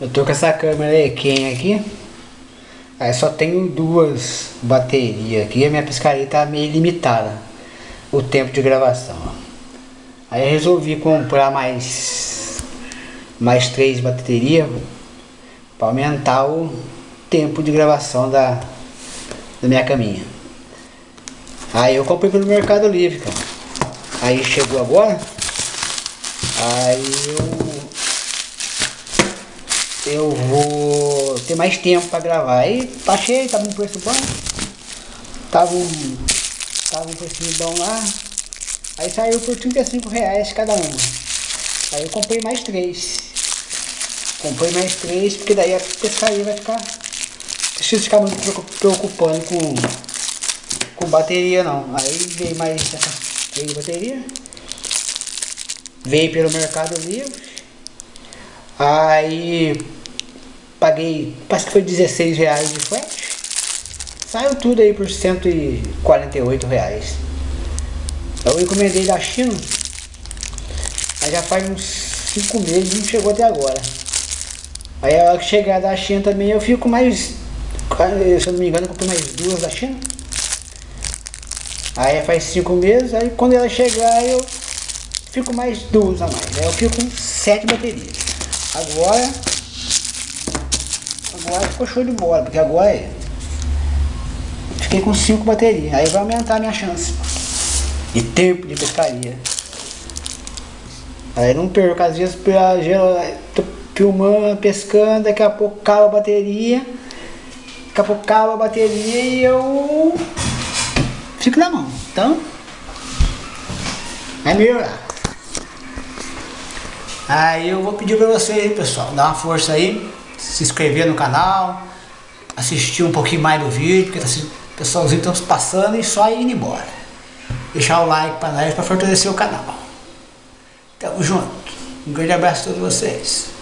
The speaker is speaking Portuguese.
Eu tô com essa câmera Eken aqui. Aí só tenho duas baterias aqui. A minha pescaria tá meio limitada. O tempo de gravação. Aí eu resolvi comprar mais mais três baterias para aumentar o tempo de gravação da, da minha caminha. Aí eu comprei pelo Mercado Livre, cara. Aí chegou agora. Aí eu eu vou ter mais tempo para gravar. Aí achei, tava um preço bom. Tava um, tava um preço bom lá. Aí saiu por 35 reais cada uma. Aí eu comprei mais três. Comprei mais três, porque daí a pescaria vai ficar. Preciso ficar muito preocupando com, com bateria não. Aí veio mais veio bateria. Veio pelo Mercado Livre. Aí paguei, parece que foi 16 reais de frete. Saiu tudo aí por 148 reais. Eu encomendei da China. Aí já faz uns 5 meses não chegou até agora. Aí a hora que chegar da China também eu fico mais. Se eu não me engano, eu comprei mais duas da China. Aí faz 5 meses, aí quando ela chegar eu fico mais duas a mais. Aí eu fico com 7 baterias. Agora, agora ficou show de bola, porque agora é, fiquei com 5 baterias. Aí vai aumentar a minha chance de tempo de pescaria. Aí não perco, às vezes tô filmando, pescando, daqui a pouco cala a bateria, daqui a pouco cala a bateria e eu fico na mão. Então, vai melhorar. Aí eu vou pedir para vocês, pessoal, dar uma força aí, se inscrever no canal, assistir um pouquinho mais do vídeo, porque tá, o pessoalzinho estão passando e só indo embora. Deixar o like para nós para fortalecer o canal. Tamo junto. Um grande abraço a todos vocês.